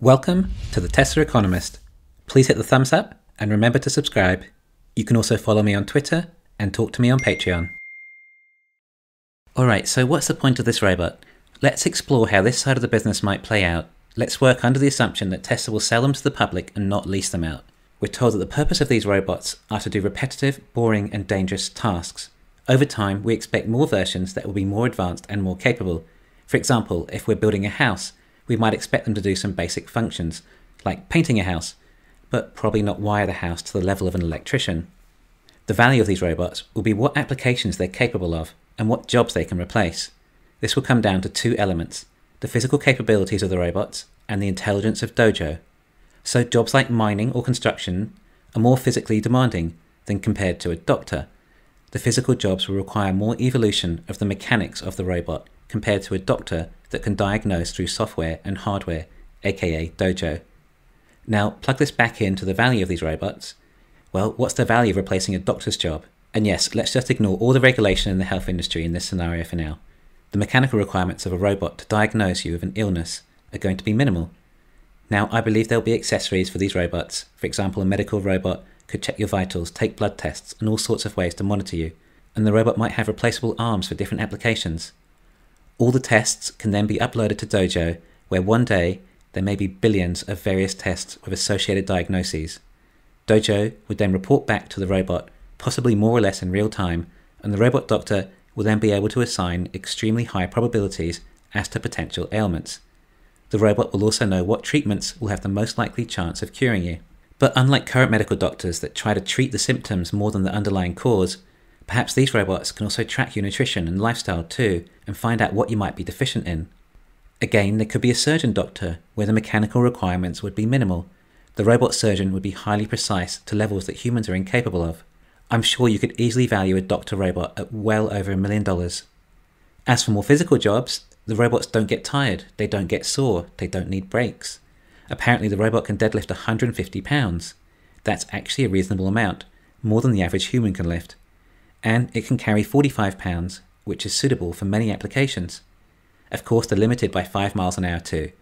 Welcome to the Tesla Economist. Please hit the thumbs up and remember to subscribe. You can also follow me on Twitter and talk to me on Patreon. Alright, so what's the point of this robot? Let's explore how this side of the business might play out. Let's work under the assumption that Tesla will sell them to the public and not lease them out. We're told that the purpose of these robots are to do repetitive, boring, and dangerous tasks. Over time, we expect more versions that will be more advanced and more capable. For example, if we're building a house, we might expect them to do some basic functions, like painting a house, but probably not wire the house to the level of an electrician. The value of these robots will be what applications they're capable of and what jobs they can replace. This will come down to two elements the physical capabilities of the robots and the intelligence of Dojo. So, jobs like mining or construction are more physically demanding than compared to a doctor. The physical jobs will require more evolution of the mechanics of the robot compared to a doctor that can diagnose through software and hardware, aka Dojo. Now, plug this back into the value of these robots. Well, what's the value of replacing a doctor's job? And yes, let's just ignore all the regulation in the health industry in this scenario for now. The mechanical requirements of a robot to diagnose you with an illness are going to be minimal. Now, I believe there'll be accessories for these robots. For example, a medical robot could check your vitals, take blood tests, and all sorts of ways to monitor you. And the robot might have replaceable arms for different applications. All the tests can then be uploaded to Dojo, where one day there may be billions of various tests with associated diagnoses. Dojo would then report back to the robot, possibly more or less in real time, and the robot doctor will then be able to assign extremely high probabilities as to potential ailments. The robot will also know what treatments will have the most likely chance of curing you. But unlike current medical doctors that try to treat the symptoms more than the underlying cause, Perhaps these robots can also track your nutrition and lifestyle too, and find out what you might be deficient in. Again, there could be a surgeon doctor where the mechanical requirements would be minimal. The robot surgeon would be highly precise to levels that humans are incapable of. I'm sure you could easily value a doctor robot at well over a million dollars. As for more physical jobs, the robots don't get tired, they don't get sore, they don't need breaks. Apparently, the robot can deadlift 150 pounds. That's actually a reasonable amount, more than the average human can lift and it can carry 45 pounds, which is suitable for many applications. Of course, they're limited by 5 miles an hour too,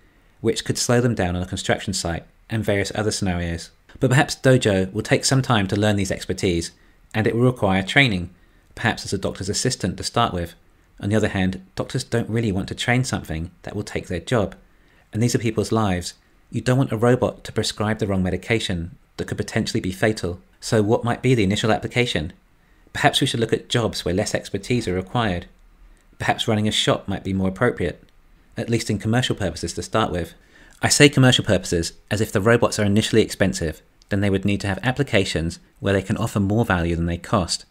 which could slow them down on a construction site and various other scenarios. But perhaps Dojo will take some time to learn these expertise, and it will require training, perhaps as a doctor's assistant to start with. On the other hand, doctors don't really want to train something that will take their job, and these are people's lives. You don't want a robot to prescribe the wrong medication that could potentially be fatal. So, what might be the initial application? Perhaps we should look at jobs where less expertise are required. Perhaps running a shop might be more appropriate, at least in commercial purposes to start with. I say commercial purposes as if the robots are initially expensive, then they would need to have applications where they can offer more value than they cost.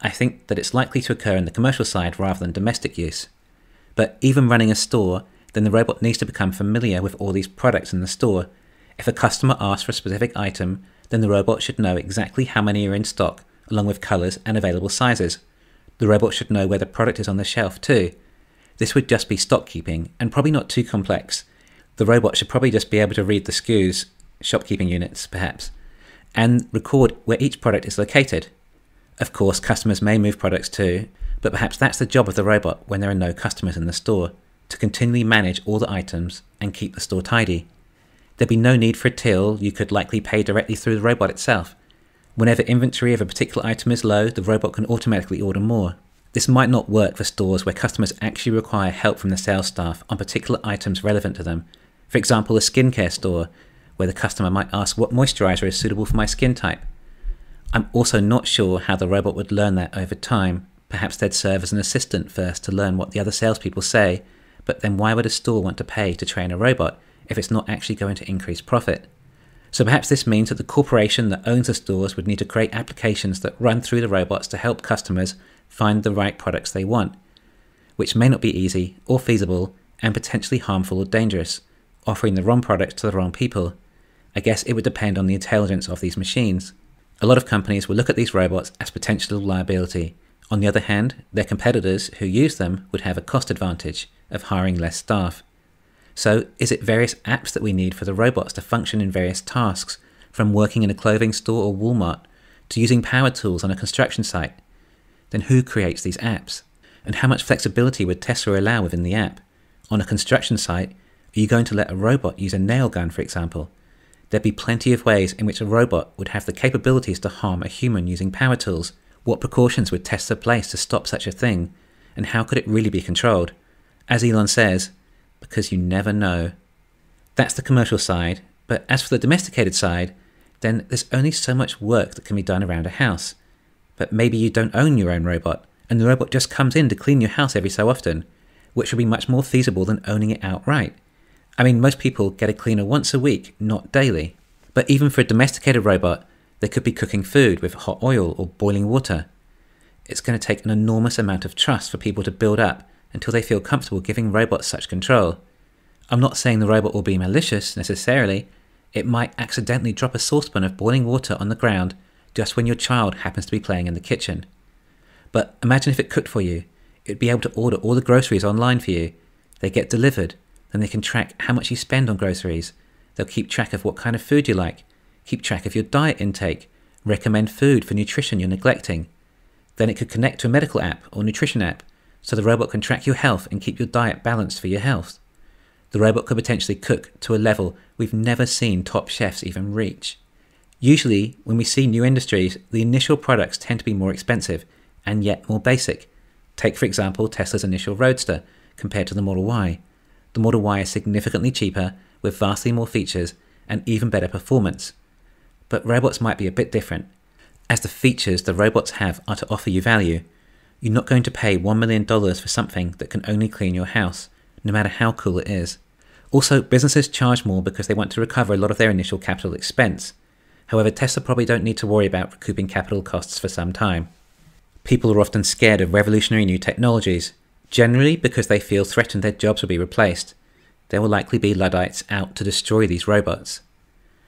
I think that it's likely to occur in the commercial side rather than domestic use. But even running a store, then the robot needs to become familiar with all these products in the store. If a customer asks for a specific item, then the robot should know exactly how many are in stock along with colours and available sizes. The robot should know where the product is on the shelf too. This would just be stock keeping and probably not too complex. The robot should probably just be able to read the SKUs, shopkeeping units perhaps, and record where each product is located. Of course, customers may move products too, but perhaps that's the job of the robot when there are no customers in the store, to continually manage all the items and keep the store tidy. There'd be no need for a till, you could likely pay directly through the robot itself. Whenever inventory of a particular item is low, the robot can automatically order more. This might not work for stores where customers actually require help from the sales staff on particular items relevant to them. For example, a skincare store, where the customer might ask what moisturizer is suitable for my skin type. I'm also not sure how the robot would learn that over time. Perhaps they'd serve as an assistant first to learn what the other salespeople say, but then why would a store want to pay to train a robot if it's not actually going to increase profit? So perhaps this means that the corporation that owns the stores would need to create applications that run through the robots to help customers find the right products they want, which may not be easy or feasible and potentially harmful or dangerous, offering the wrong products to the wrong people. I guess it would depend on the intelligence of these machines. A lot of companies will look at these robots as potential liability. On the other hand, their competitors who use them would have a cost advantage of hiring less staff. So, is it various apps that we need for the robots to function in various tasks, from working in a clothing store or Walmart to using power tools on a construction site? Then who creates these apps? And how much flexibility would Tesla allow within the app? On a construction site, Are you going to let a robot use a nail gun, for example? There'd be plenty of ways in which a robot would have the capabilities to harm a human using power tools. What precautions would Tesla place to stop such a thing? And how could it really be controlled? As Elon says, because you never know. That's the commercial side, but as for the domesticated side, then there's only so much work that can be done around a house. But maybe you don't own your own robot, and the robot just comes in to clean your house every so often, which would be much more feasible than owning it outright. I mean, most people get a cleaner once a week, not daily. But even for a domesticated robot, they could be cooking food with hot oil or boiling water. It's going to take an enormous amount of trust for people to build up until they feel comfortable giving robots such control. I'm not saying the robot will be malicious necessarily. It might accidentally drop a saucepan of boiling water on the ground just when your child happens to be playing in the kitchen. But imagine if it cooked for you. It'd be able to order all the groceries online for you. They get delivered, then they can track how much you spend on groceries. They'll keep track of what kind of food you like, keep track of your diet intake, recommend food for nutrition you're neglecting. Then it could connect to a medical app or nutrition app, so the robot can track your health and keep your diet balanced for your health. The robot could potentially cook to a level we've never seen top chefs even reach. Usually, when we see new industries, the initial products tend to be more expensive and yet more basic. Take, for example, Tesla's initial Roadster compared to the Model Y. The Model Y is significantly cheaper, with vastly more features and even better performance. But robots might be a bit different. As the features the robots have are to offer you value, you're not going to pay $1 million for something that can only clean your house, no matter how cool it is. Also, businesses charge more because they want to recover a lot of their initial capital expense. However, Tesla probably don't need to worry about recouping capital costs for some time. People are often scared of revolutionary new technologies, generally because they feel threatened their jobs will be replaced. There will likely be Luddites out to destroy these robots.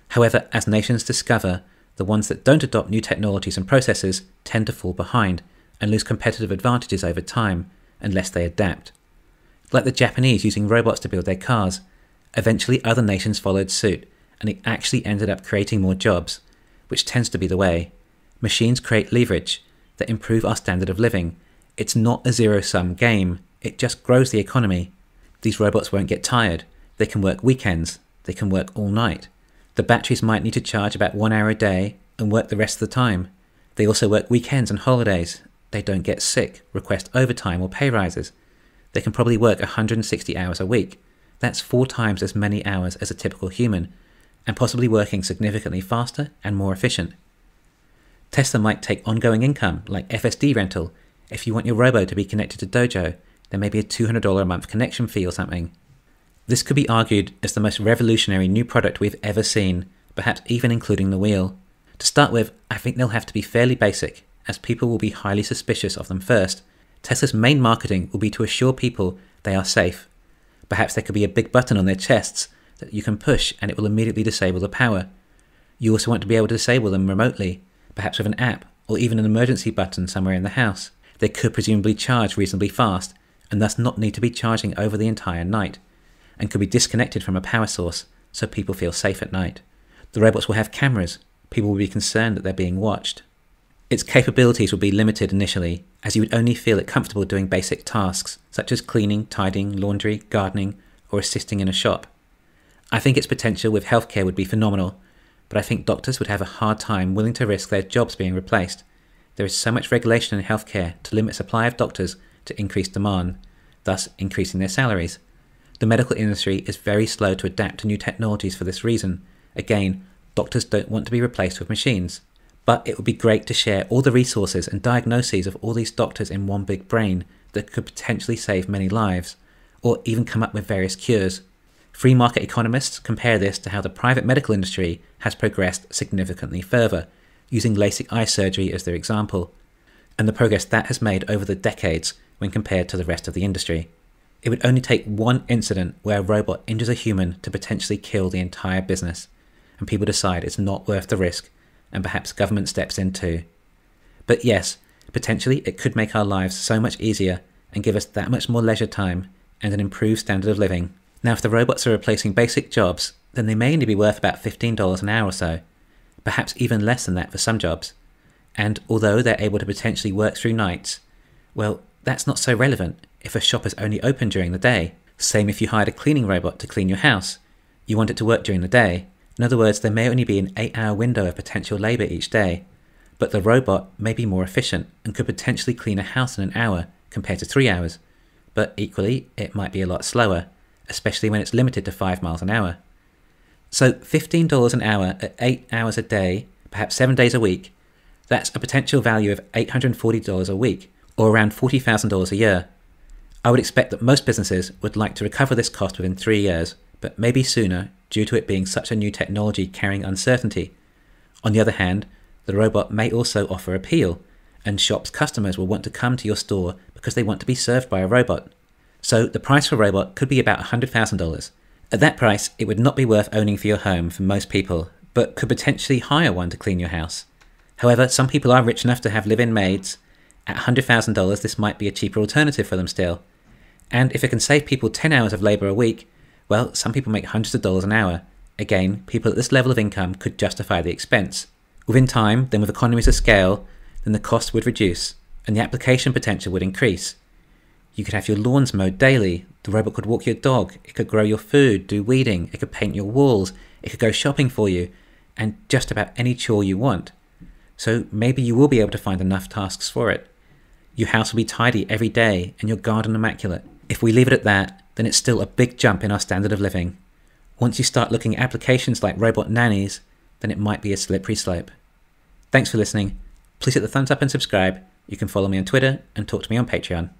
However, as nations discover, the ones that don't adopt new technologies and processes tend to fall behind and lose competitive advantages over time unless they adapt. Like the Japanese using robots to build their cars, eventually other nations followed suit and it actually ended up creating more jobs, which tends to be the way. Machines create leverage that improve our standard of living. It's not a zero sum game, it just grows the economy. These robots won't get tired. They can work weekends, they can work all night. The batteries might need to charge about one hour a day and work the rest of the time. They also work weekends and holidays. They don't get sick, request overtime or pay rises. They can probably work 160 hours a week. That's four times as many hours as a typical human, and possibly working significantly faster and more efficient. Tesla might take ongoing income, like FSD rental. If you want your robo to be connected to Dojo, there may be a $200 a month connection fee or something. This could be argued as the most revolutionary new product we've ever seen, perhaps even including the wheel. To start with, I think they'll have to be fairly basic, as people will be highly suspicious of them first. Tesla's main marketing will be to assure people they are safe. Perhaps there could be a big button on their chests that you can push and it will immediately disable the power. You also want to be able to disable them remotely, perhaps with an app or even an emergency button somewhere in the house. They could presumably charge reasonably fast and thus not need to be charging over the entire night, and could be disconnected from a power source so people feel safe at night. The robots will have cameras, people will be concerned that they're being watched. Its capabilities will be limited initially, as you would only feel it comfortable doing basic tasks, such as cleaning, tidying, laundry, gardening, or assisting in a shop. I think its potential with healthcare would be phenomenal, but I think doctors would have a hard time willing to risk their jobs being replaced. There is so much regulation in healthcare to limit supply of doctors to increase demand, thus increasing their salaries. The medical industry is very slow to adapt to new technologies for this reason. Again, doctors don't want to be replaced with machines. But it would be great to share all the resources and diagnoses of all these doctors in one big brain that could potentially save many lives, or even come up with various cures. Free market economists compare this to how the private medical industry has progressed significantly further, using LASIK eye surgery as their example, and the progress that has made over the decades when compared to the rest of the industry. It would only take one incident where a robot injures a human to potentially kill the entire business, and people decide it's not worth the risk, and perhaps government steps in too. But yes, potentially it could make our lives so much easier and give us that much more leisure time and an improved standard of living now, if the robots are replacing basic jobs, then they may only be worth about $15 an hour or so, perhaps even less than that for some jobs. And although they're able to potentially work through nights, well, that's not so relevant if a shop is only open during the day. Same if you hired a cleaning robot to clean your house. You want it to work during the day. In other words, there may only be an 8 hour window of potential labour each day, but the robot may be more efficient and could potentially clean a house in an hour compared to 3 hours. But equally, it might be a lot slower, especially when it's limited to 5 miles an hour. So $15 an hour at 8 hours a day, perhaps 7 days a week, that's a potential value of $840 a week, or around $40,000 a year. I would expect that most businesses would like to recover this cost within three years, but maybe sooner due to it being such a new technology carrying uncertainty. On the other hand, the robot may also offer appeal, and shops' customers will want to come to your store because they want to be served by a robot. So the price for a robot could be about $100,000. At that price, it would not be worth owning for your home for most people, but could potentially hire one to clean your house. However, some people are rich enough to have live in maids. At $100,000, this might be a cheaper alternative for them still. And if it can save people 10 hours of labour a week, well, some people make hundreds of dollars an hour. Again, people at this level of income could justify the expense. Within time, then with economies of scale, then the cost would reduce and the application potential would increase. You could have your lawns mowed daily, the robot could walk your dog, it could grow your food, do weeding, it could paint your walls, it could go shopping for you, and just about any chore you want so maybe you will be able to find enough tasks for it. Your house will be tidy every day and your garden immaculate. If we leave it at that, then it's still a big jump in our standard of living. Once you start looking at applications like robot nannies, then it might be a slippery slope. Thanks for listening. Please hit the thumbs up and subscribe. You can follow me on Twitter and talk to me on Patreon.